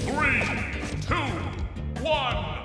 Three, two, one,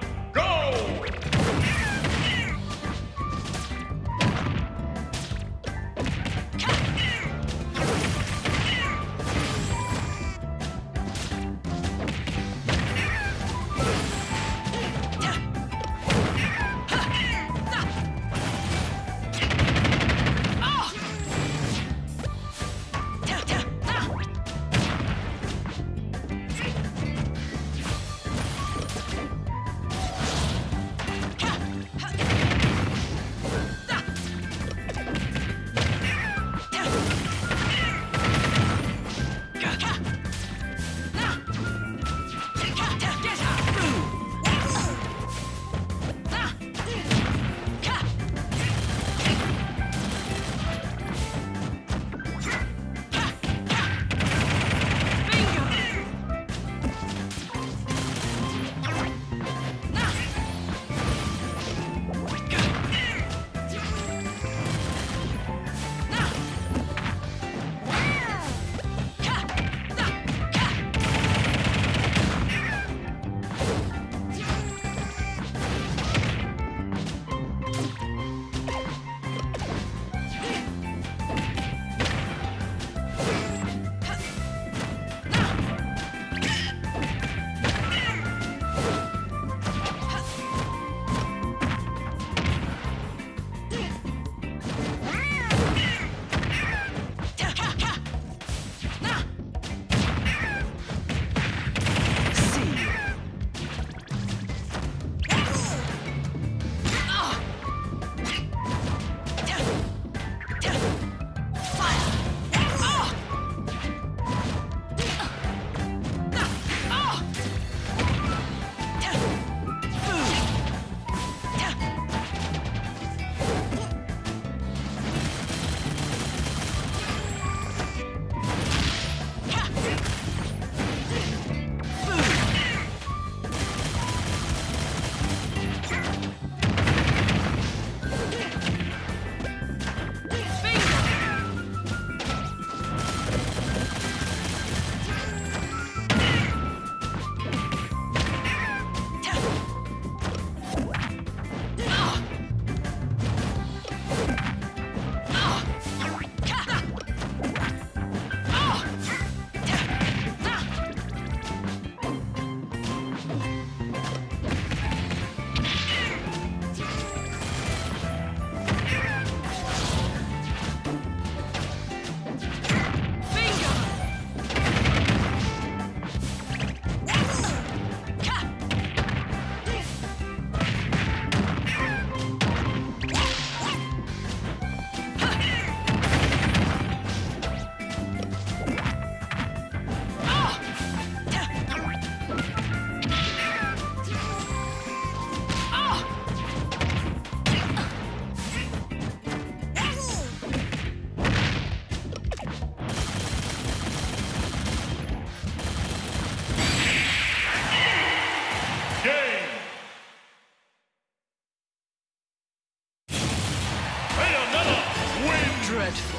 Dreadful.